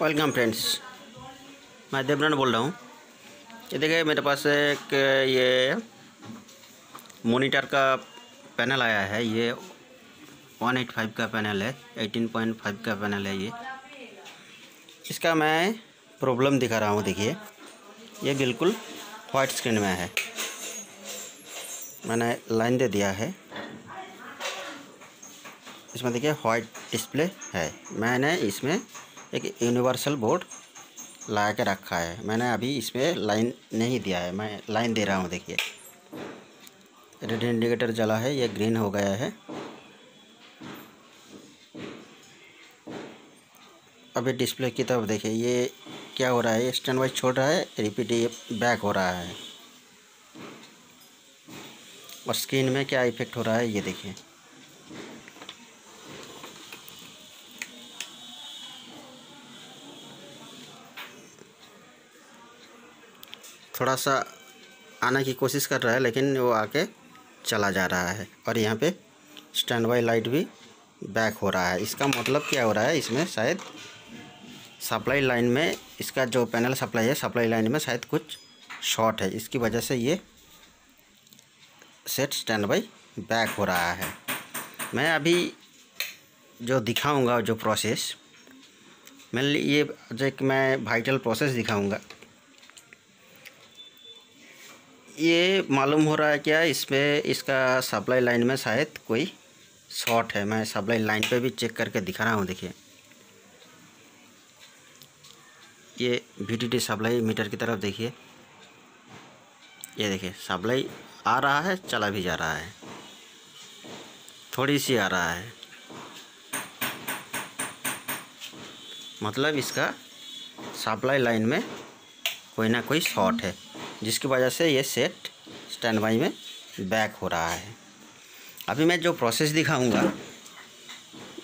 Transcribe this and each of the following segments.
Welcome friends मैं देवरन बोल रहा हूँ। ये देखिए, मेरे पास एक ये मोनीटर का पैनल आया है। ये 185 का पैनल है 18.5 का पैनल है ये। इसका मैं प्रॉब्लम दिखा रहा हूँ, देखिए। ये बिल्कुल वाइट स्क्रीन में है। मैंने लाइन दे दिया है। इसमें देखिए वाइट डिस्प्ले है। मैंने इसमें एक यूनिवर्सल बोर्ड ला के रखा है। मैंने अभी इसमें लाइन नहीं दिया है। मैं लाइन दे रहा हूँ, देखिए। रेड इंडिकेटर जला है, ये ग्रीन हो गया है। अभी डिस्प्ले की तरफ़ देखिए, ये क्या हो रहा है? स्टैंड वाइज छोड़ रहा है रिपीट ये बैक हो रहा है। और स्क्रीन में क्या इफ़ेक्ट हो रहा है, ये देखिए। थोड़ा सा आने की कोशिश कर रहा है, लेकिन वो आके चला जा रहा है। और यहाँ पे स्टैंड बाई लाइट भी बैक हो रहा है। इसका मतलब क्या हो रहा है? इसमें शायद सप्लाई लाइन में इसका जो पैनल सप्लाई है सप्लाई लाइन में शायद कुछ शॉर्ट है। इसकी वजह से ये सेट स्टैंड बाई बैक हो रहा है। मैं अभी जो दिखाऊँगा, जो प्रोसेस मैं ये जो एक मैं वाइटल प्रोसेस दिखाऊँगा। ये मालूम हो रहा है क्या? इसमें इसका सप्लाई लाइन में शायद कोई शॉर्ट है। मैं सप्लाई लाइन पे भी चेक करके दिखा रहा हूँ, देखिए। ये वी सप्लाई मीटर की तरफ़ देखिए। ये देखिए सप्लाई आ रहा है, चला भी जा रहा है। थोड़ी सी आ रहा है। मतलब इसका सप्लाई लाइन में कोई ना कोई शॉर्ट है। जिसकी वजह से ये सेट स्टैंड बाई में बैक हो रहा है। अभी मैं जो प्रोसेस दिखाऊँगा,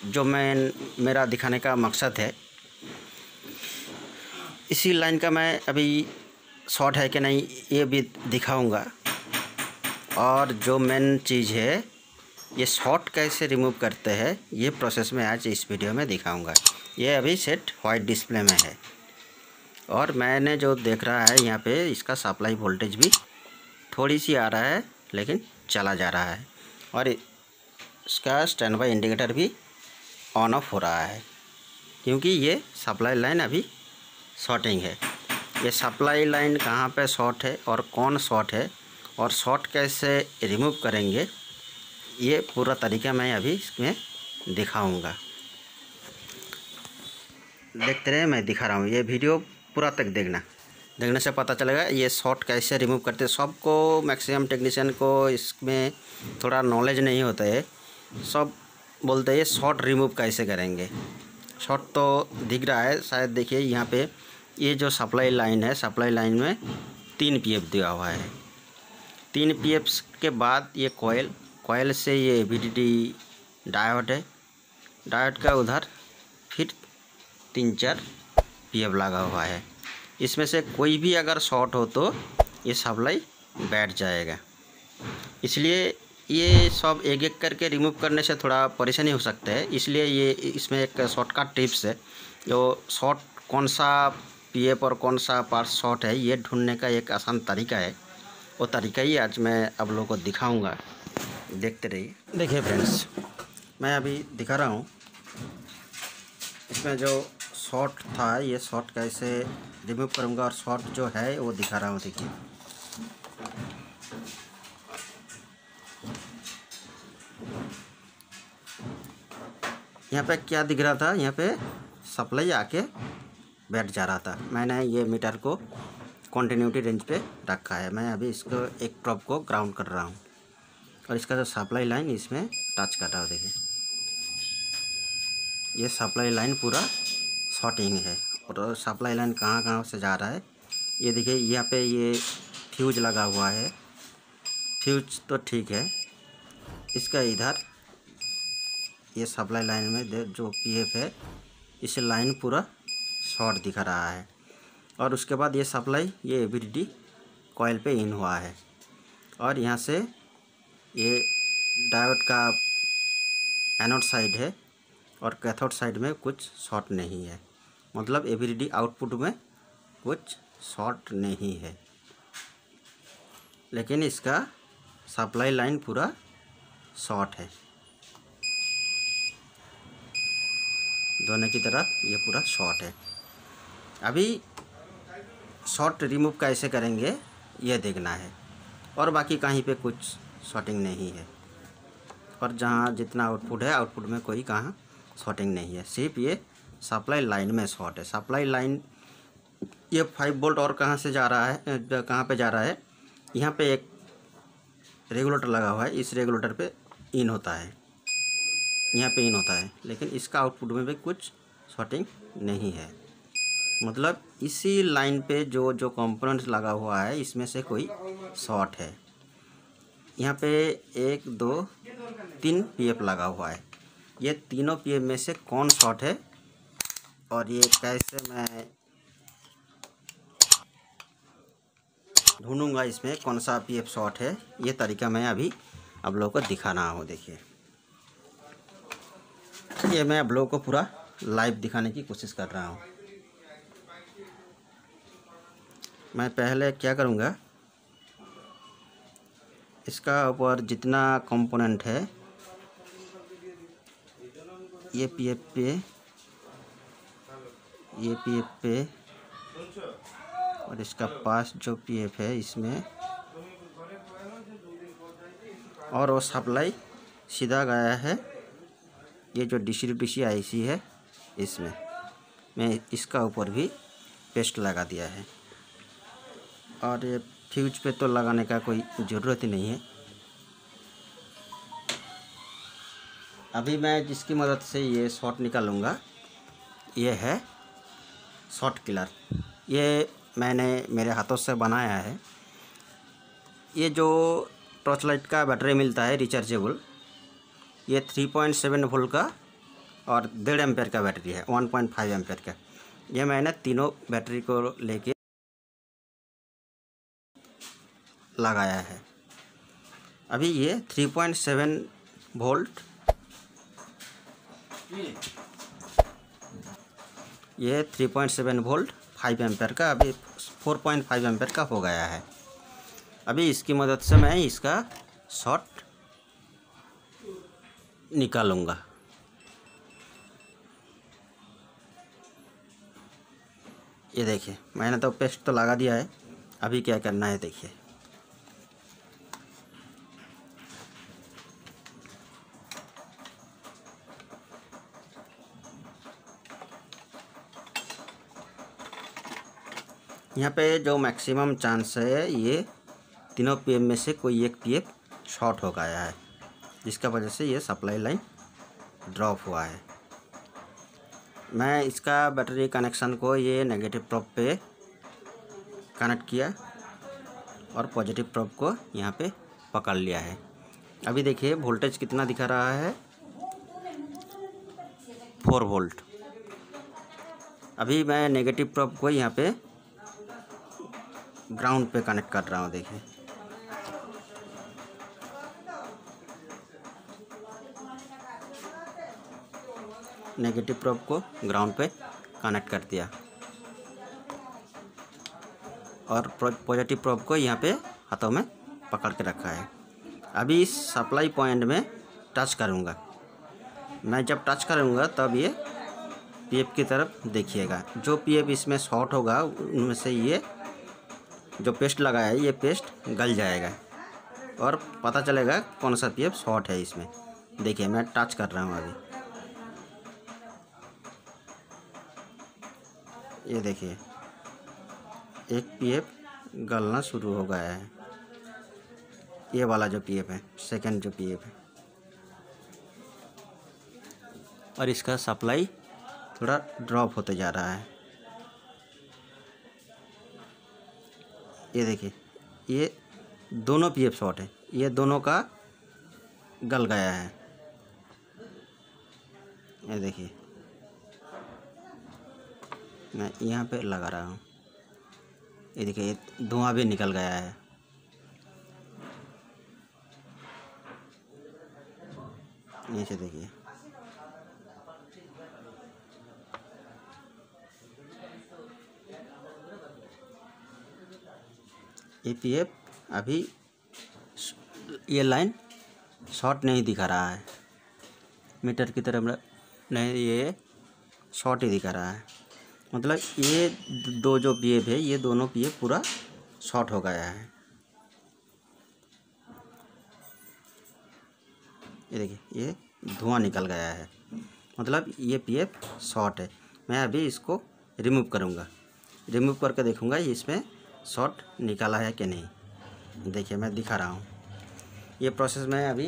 जो मैं, मेरा दिखाने का मकसद है, इसी लाइन का मैं अभी शॉर्ट है कि नहीं, ये भी दिखाऊँगा। और जो मेन चीज़ है, ये शॉर्ट कैसे रिमूव करते हैं, ये प्रोसेस मैं आज इस वीडियो में दिखाऊँगा। ये अभी सेट वाइट डिस्प्ले में है। और मैंने जो देख रहा है यहाँ पे, इसका सप्लाई वोल्टेज भी थोड़ी सी आ रहा है, लेकिन चला जा रहा है। और इसका स्टैंड बाई इंडिकेटर भी ऑन ऑफ़ हो रहा है, क्योंकि ये सप्लाई लाइन अभी शॉर्टिंग है। ये सप्लाई लाइन कहाँ पे शॉर्ट है और कौन शॉर्ट है और शॉर्ट कैसे रिमूव करेंगे, ये पूरा तरीका मैं अभी इसमें दिखाऊँगा। देखते रहे मैं दिखा रहा हूँ। ये वीडियो पूरा तक देखना। देखने से पता चलेगा ये शॉर्ट कैसे रिमूव करते हैं। सबको मैक्सिमम टेक्नीशियन को इसमें थोड़ा नॉलेज नहीं होता है। सब बोलते हैं शॉर्ट रिमूव कैसे करेंगे? शॉर्ट तो दिख रहा है, शायद देखिए यहाँ पे ये जो सप्लाई लाइन है सप्लाई लाइन में तीन पी दिया हुआ है। तीन पी के बाद ये कोयल कोयल से ये वी डायोड है। डायोड का उधर फिर तीन चार पीएफ लगा हुआ है। इसमें से कोई भी अगर शॉर्ट हो तो ये सप्लाई बैठ जाएगा। इसलिए ये सब एक एक करके रिमूव करने से थोड़ा परेशानी हो सकता है। इसलिए ये इसमें एक शॉर्टकट टिप्स है। जो शॉर्ट कौन सा पीएफ और कौन सा पार्ट शॉर्ट है, ये ढूँढने का एक आसान तरीका है। वो तरीका ही आज मैं आप लोगों को दिखाऊँगा। देखते रहिए। देखिए फ्रेंड्स मैं अभी दिखा रहा हूँ। इसमें जो शॉर्ट था, ये शॉर्ट कैसे रिमूव करूँगा और शॉर्ट जो है वो दिखा रहा हूँ, देखिए। यहाँ पे क्या दिख रहा था? यहाँ पे सप्लाई आके बैठ जा रहा था। मैंने ये मीटर को कॉन्टीन्यूटी रेंज पे रखा है। मैं अभी इसको एक प्रॉप को ग्राउंड कर रहा हूँ और इसका जो सप्लाई लाइन इसमें टच कर रहा हूँ, देखिए। ये सप्लाई लाइन पूरा शॉर्टिंग है और सप्लाई लाइन कहाँ कहाँ से जा रहा है? ये देखिए, यहाँ पे ये फ्यूज लगा हुआ है। फ्यूज तो ठीक है। इसका इधर ये सप्लाई लाइन में जो पीएफ है, इसे लाइन पूरा शॉर्ट दिख रहा है। और उसके बाद ये सप्लाई ये ए एबीडी कॉयल पे इन हुआ है। और यहाँ से ये डायोड का एनोड साइड है और कैथोड साइड में कुछ शॉर्ट नहीं है। मतलब एवरीडी आउटपुट में कुछ शॉर्ट नहीं है। लेकिन इसका सप्लाई लाइन पूरा शॉर्ट है। दोनों की तरफ़ ये पूरा शॉर्ट है। अभी शॉर्ट रिमूव कैसे करेंगे, ये देखना है। और बाकी कहीं पे कुछ शॉर्टिंग नहीं है। और जहाँ जितना आउटपुट है आउटपुट में कोई कहाँ शॉर्टिंग नहीं है। सिर्फ़ ये सप्लाई लाइन में शॉर्ट है। सप्लाई लाइन, ये फाइव बोल्ट और कहाँ से जा रहा है कहाँ पे जा रहा है? यहाँ पे एक रेगुलेटर लगा हुआ है, इस रेगुलेटर पे इन होता है। यहाँ पे इन होता है, लेकिन इसका आउटपुट में भी कुछ शॉर्टिंग नहीं है। मतलब इसी लाइन पे जो जो कंपोनेंट्स लगा हुआ है, इसमें से कोई शॉर्ट है। यहाँ पे एक, दो, तीन पीएफ लगा हुआ है। ये तीनों पीएफ में से कौन शॉर्ट है? और ये कैसे मैं ढूंढूँगा इसमें कौन सा पी एफ़ शॉर्ट है, ये तरीका मैं अभी आप लोगों को दिखा रहा हूँ, देखिए। ये मैं आप लोगों को पूरा लाइव दिखाने की कोशिश कर रहा हूँ। मैं पहले क्या करूँगा, इसका ऊपर जितना कंपोनेंट है, ये पी एफ़ पे ये पी एफ़ पे और इसका पास जो पी एफ़ है, इसमें और वो सप्लाई सीधा गया है। ये जो डी सी डी सी आई सी है, इसमें मैं इसका ऊपर भी पेस्ट लगा दिया है। और ये फ्यूज पे तो लगाने का कोई ज़रूरत ही नहीं है। अभी मैं जिसकी मदद से ये शॉर्ट निकालूँगा, ये है शॉर्ट किलर। ये मैंने मेरे हाथों से बनाया है। ये जो टॉर्च लाइट का बैटरी मिलता है रिचार्जेबल ये थ्री पॉइंट सेवन वोल्ट का और डेढ़ एम्पेयर का बैटरी है वन पॉइंट फाइव एम्पेयर का। ये मैंने तीनों बैटरी को लेके लगाया है। अभी ये थ्री पॉइंट सेवन वोल्ट ये three point seven volt five ampere का अभी फोर पॉइंट फाइव एम्पेयर का हो गया है। अभी इसकी मदद से मैं इसका शॉर्ट निकालूँगा। ये देखिए, मैंने तो पेस्ट तो लगा दिया है। अभी क्या करना है, देखिए। यहाँ पे जो मैक्सिमम चांस है, ये तीनों पीएम में से कोई एक पीएफ शॉर्ट हो गया है, जिसका वजह से ये सप्लाई लाइन ड्रॉप हुआ है। मैं इसका बैटरी कनेक्शन को ये नेगेटिव प्रॉप पे कनेक्ट किया और पॉजिटिव प्रॉप को यहाँ पे पकड़ लिया है। अभी देखिए वोल्टेज कितना दिखा रहा है? फोर वोल्ट अभी मैं नेगेटिव प्रॉप को यहाँ पे ग्राउंड पे कनेक्ट कर रहा हूँ, देखिए। नेगेटिव प्रोब को ग्राउंड पे कनेक्ट कर दिया। और पॉजिटिव प्रोब को यहाँ पे हाथों में पकड़ के रखा है। अभी इस सप्लाई पॉइंट में टच करूँगा। मैं जब टच करूँगा, तब ये पीएफ की तरफ़ देखिएगा। जो पीएफ इसमें शॉर्ट होगा, उनमें से ये जो पेस्ट लगाया है, ये पेस्ट गल जाएगा। और पता चलेगा कौन सा पीएफ शॉर्ट है इसमें। देखिए, मैं टच कर रहा हूँ अभी। ये देखिए, एक पीएफ गलना शुरू हो गया है। ये वाला जो पीएफ है सेकंड जो पीएफ है। और इसका सप्लाई थोड़ा ड्रॉप होते जा रहा है। ये देखिए, ये दोनों पीएफ शॉट है। ये दोनों का गल गया है। ये देखिए, मैं यहाँ पे लगा रहा हूँ। ये देखिए, ये धुआँ भी निकल गया है। नीचे देखिए। ए पी एफ़ अभी ये लाइन शॉर्ट नहीं दिखा रहा है। मीटर की तरह नहीं, ये शॉर्ट ही दिखा रहा है। मतलब ये दो जो पी एफ़ है, ये दोनों पी एफ़ पूरा शॉर्ट हो गया है। ये देखिए, ये धुआँ निकल गया है। मतलब ये पी एफ़ शॉर्ट है। मैं अभी इसको रिमूव करूँगा। रिमूव करके देखूँगा, इसमें शॉर्ट निकाला है कि नहीं? देखिए, मैं दिखा रहा हूँ। ये प्रोसेस मैं अभी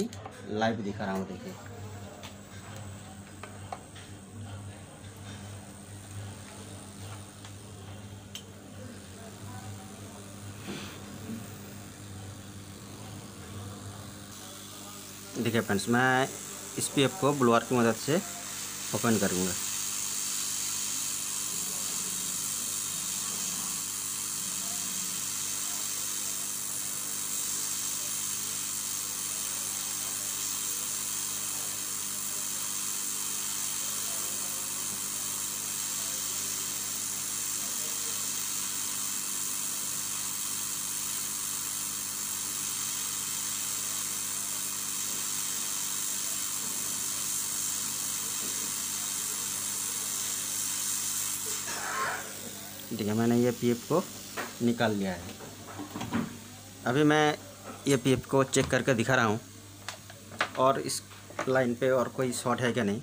लाइव दिखा रहा हूँ, देखिए। देखिए फ्रेंड्स मैं इस पी को ब्लोअर की मदद से ओपन करूँगा। ठीक है, मैंने ये पीएफ को निकाल लिया है। अभी मैं ये पीएफ को चेक करके दिखा रहा हूँ। और इस लाइन पे और कोई शॉर्ट है क्या नहीं?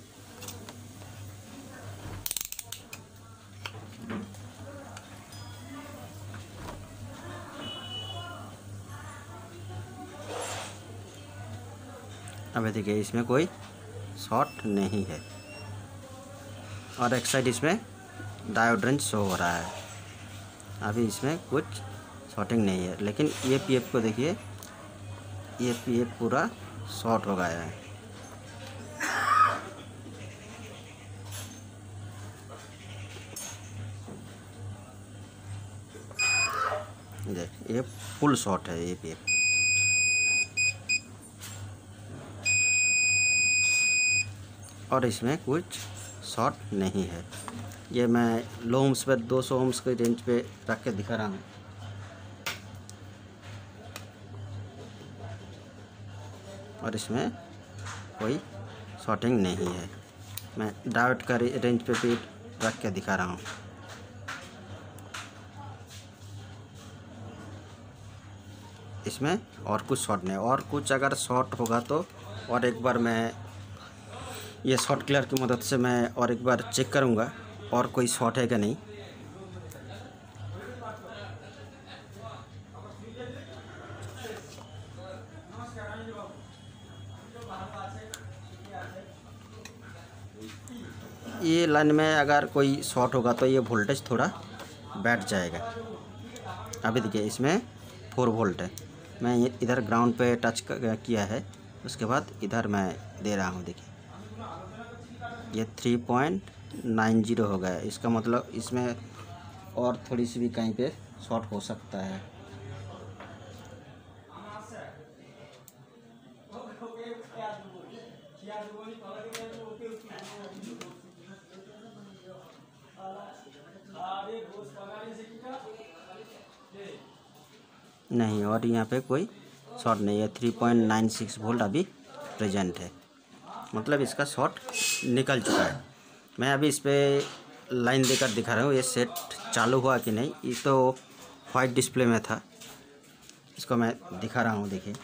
अभी देखिए, इसमें कोई शॉर्ट नहीं है। और एक साइड इसमें डायोड्रेंज शो हो रहा है। अभी इसमें कुछ शॉर्टिंग नहीं है। लेकिन ये पीएफ को देखिए ये पीएफ पूरा शॉर्ट हो गया है। देख, ये फुल शॉर्ट है ये पीएफ और इसमें कुछ शॉर्ट नहीं है। ये मैं लो ओम्स पर 200 ओम्स के रेंज पे रख के दिखा रहा हूँ। और इसमें कोई शॉर्टिंग नहीं है। मैं डाउट का रेंज पे भी रख के दिखा रहा हूँ। इसमें और कुछ शॉर्ट नहीं, और कुछ अगर शॉर्ट होगा तो और एक बार मैं ये शॉर्ट क्लियर की मदद से मैं और एक बार चेक करूँगा और कोई शॉर्ट है क्या नहीं। ये लाइन में अगर कोई शॉर्ट होगा तो ये वोल्टेज थोड़ा बैठ जाएगा। अभी देखिए, इसमें फोर वोल्ट है। मैं इधर ग्राउंड पे टच किया है, उसके बाद इधर मैं दे रहा हूँ, देखिए। ये थ्री पॉइंट नाइन ज़ीरो हो गया इसका मतलब इसमें और थोड़ी सी भी कहीं पे शॉर्ट हो सकता है। नहीं, और यहाँ पे कोई शॉर्ट नहीं है। Three point nine six volt अभी प्रेजेंट है। मतलब इसका शॉर्ट निकल चुका है। मैं अभी इस पर लाइन देकर दिखा रहा हूँ, ये सेट चालू हुआ कि नहीं, ये तो वाइट डिस्प्ले में था। इसको मैं दिखा रहा हूँ, देखिए।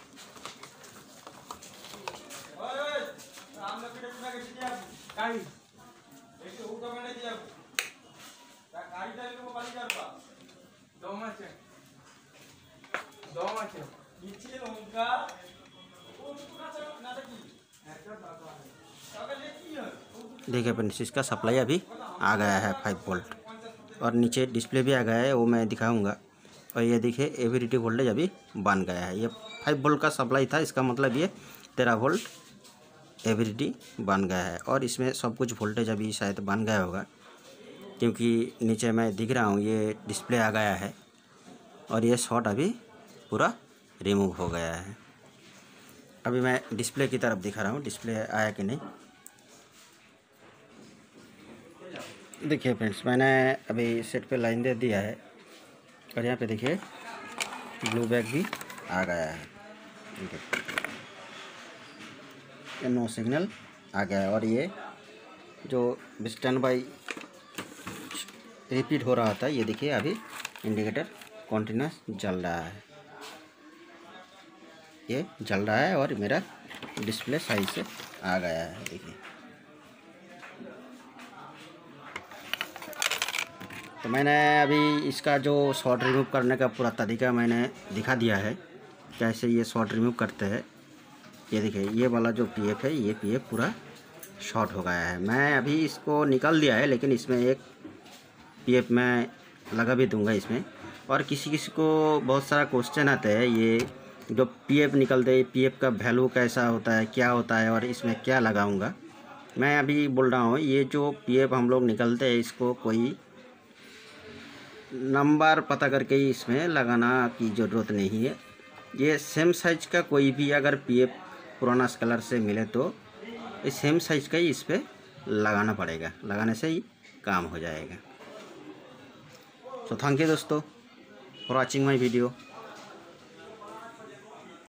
देखिए फ्रेंड्स, इसका सप्लाई अभी आ गया है फाइव वोल्ट और नीचे डिस्प्ले भी आ गया है, वो मैं दिखाऊँगा। और ये देखिए एवीडिटी वोल्टेज अभी बन गया है। ये फाइव वोल्ट का सप्लाई था, इसका मतलब ये तेरह वोल्ट एवीडिटी बन गया है। और इसमें सब कुछ वोल्टेज अभी शायद बन गया होगा, क्योंकि नीचे मैं दिख रहा हूँ, ये डिस्प्ले आ गया है। और ये शॉर्ट अभी पूरा रिमूव हो गया है। अभी मैं डिस्प्ले की तरफ़ दिखा रहा हूँ डिस्प्ले आया कि नहीं? देखिए फ्रेंड्स मैंने अभी सेट पे लाइन दे दिया है और यहाँ पे देखिए ब्लू बैग भी आ गया है। नो सिग्नल आ गया है और ये जो स्टैंड बाई रिपीट हो रहा था, ये देखिए अभी इंडिकेटर कॉन्टीन्यूस जल रहा है। ये जल रहा है और मेरा डिस्प्ले सही से आ गया है, देखिए। तो मैंने अभी इसका जो शॉर्ट रिमूव करने का पूरा तरीका मैंने दिखा दिया है, कैसे ये शॉर्ट रिमूव करते हैं। ये देखिए, ये वाला जो पीएफ है, ये पीएफ पूरा शॉर्ट हो गया है। मैं अभी इसको निकाल दिया है, लेकिन इसमें एक पीएफ मैं लगा भी दूँगा इसमें। और किसी किसी को बहुत सारा क्वेश्चन आता है, ये जो पीएफ निकलते हैं पीएफ का वैल्यू कैसा होता है, क्या होता है और इसमें क्या लगाऊँगा? मैं अभी बोल रहा हूँ, ये जो पीएफ हम लोग निकलते हैं, इसको कोई नंबर पता करके ही इसमें लगाना की ज़रूरत नहीं है। ये सेम साइज़ का कोई भी अगर पीएफ पुराना कलर से मिले तो इस सेम साइज़ का ही इस पर लगाना पड़ेगा। लगाने से ही काम हो जाएगा। सो थैंक यू दोस्तों फॉर वॉचिंग माई वीडियो